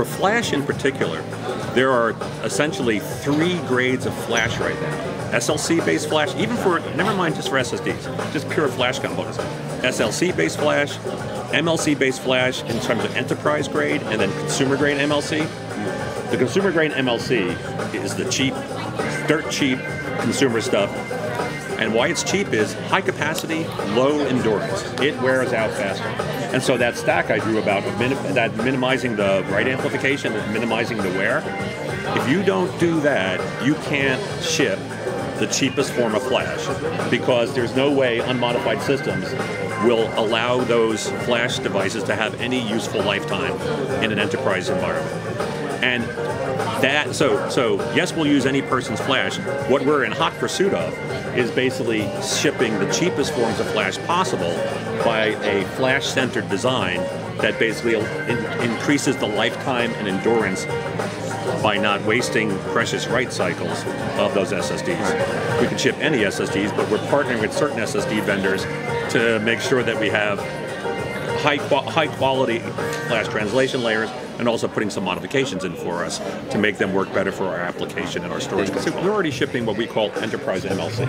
For flash in particular, there are essentially three grades of flash right now. SLC-based flash, even for, never mind just for SSDs, just pure flash components. SLC-based flash, MLC-based flash in terms of enterprise grade, and then consumer grade MLC. The consumer grade MLC is the cheap, dirt cheap consumer stuff. And why it's cheap is high capacity, low endurance. It wears out faster. And so that stack I drew about that minimizing the write amplification minimizing the wear, if you don't do that, you can't ship the cheapest form of flash because there's no way unmodified systems will allow those flash devices to have any useful lifetime in an enterprise environment. And that so so yes, we'll use any person's flash. What we're in hot pursuit of is basically shipping the cheapest forms of flash possible by a flash-centered design that basically in, increases the lifetime and endurance by not wasting precious write cycles of those SSDs. We can ship any SSDs, but we're partnering with certain SSD vendors to make sure that we have high, high quality flash translation layers and also putting some modifications in for us to make them work better for our application and our storage. So we're already shipping what we call Enterprise MLC.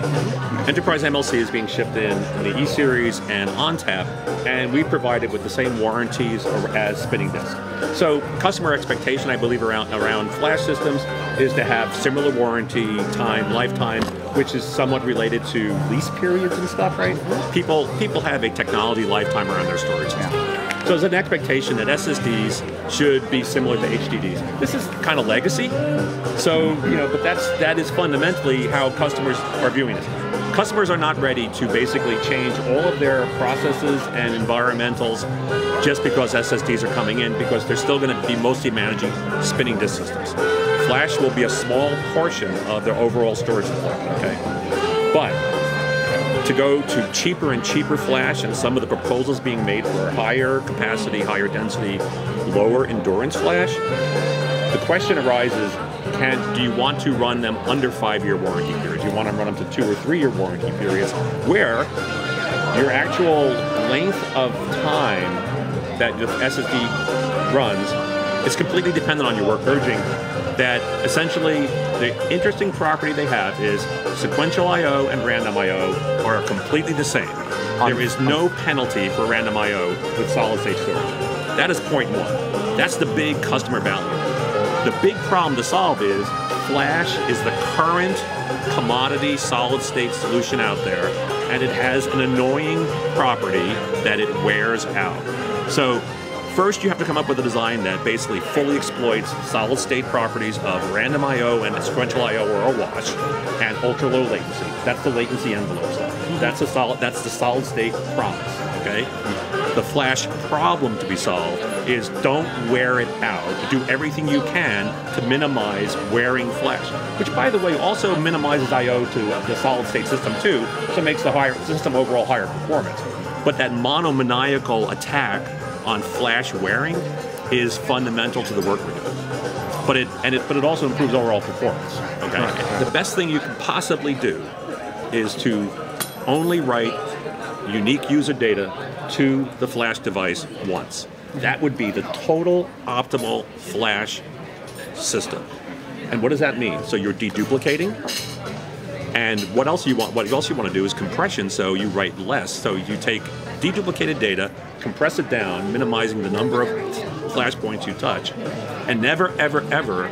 Enterprise MLC is being shipped in, the E series and ONTAP, and we provide it with the same warranties as spinning disk. So customer expectation, I believe, around around flash systems is to have similar warranty time, lifetime, which is somewhat related to lease periods and stuff, right? Mm-hmm. People people have a technology lifetime around their storage system. So there's an expectation that SSDs should be similar to HDDs. This is kind of legacy. So, you know, but that's that is fundamentally how customers are viewing this. Customers are not ready to basically change all of their processes and environmentals just because SSDs are coming in because they're still going to be mostly managing spinning disk systems. Flash will be a small portion of their overall storage deployment, okay? But to go to cheaper and cheaper flash and some of the proposals being made for higher capacity, higher density, lower endurance flash, the question arises, can, do you want to run them under five-year warranty periods? You want to run them to two or three-year warranty periods where your actual length of time that the SSD runs is completely dependent on your work urging that essentially the interesting property they have is sequential I/O and random I/O are completely the same. There is no penalty for random I/O with solid state storage. That is point one. That's the big customer value. The big problem to solve is Flash is the current commodity solid state solution out there, and it has an annoying property that it wears out. So First, you have to come up with a design that basically fully exploits solid state properties of random I/O and sequential I/O or a wash, and ultra low latency. That's the latency envelope. That's a solid. That's the solid state promise. Okay. The flash problem to be solved is don't wear it out. Do everything you can to minimize wearing flash, which, by the way, also minimizes I/O to the solid state system too, so makes the higher system overall higher performance. But that monomaniacal attack on flash wearing is fundamental to the work we're doing. But it and it but it also improves overall performance. Okay. Right. The best thing you can possibly do is to only write unique user data to the flash device once. That would be the total optimal flash system. And what does that mean? So you're deduplicating, and what else you want? What else you want to do is compression, so you write less. So you take deduplicated data, compress it down, minimizing the number of flashpoints you touch, and never, ever, ever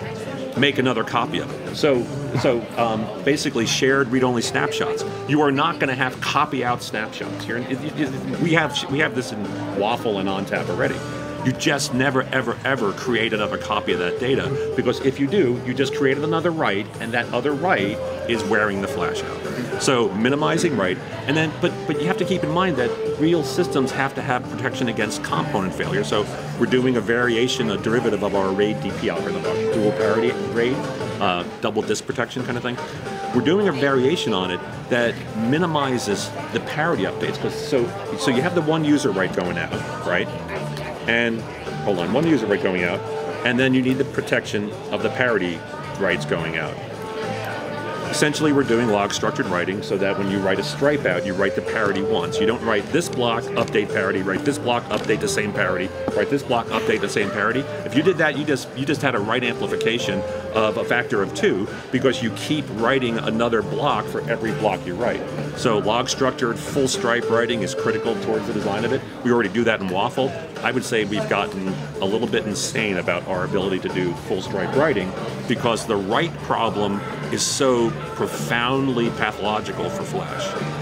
make another copy of it. So, so um, basically, shared read-only snapshots. You are not going to have copy out snapshots. Here, we have we have this in WAFL and ONTAP already. You just never, ever, ever create another copy of that data because if you do, you just created another write, and that other write is wearing the flash out. So minimizing write, and then but but you have to keep in mind that real systems have to have protection against component failure. So we're doing a variation, a derivative of our RAID DP algorithm, our dual parity RAID, uh, double disk protection kind of thing. We're doing a variation on it that minimizes the parity updates. Because so so you have the one user write going out, right? And hold on, one user write going out, and then you need the protection of the parity writes going out. Essentially, we're doing log structured writing so that when you write a stripe out, you write the parity once. You don't write this block, update parity, write this block, update the same parity, write this block, update the same parity. If you did that, you just you just had a write amplification of a factor of two because you keep writing another block for every block you write. So log structured full stripe writing is critical towards the design of it. We already do that in WAFL. I would say we've gotten a little bit insane about our ability to do full stripe writing because the write problem is so profoundly pathological for Flash.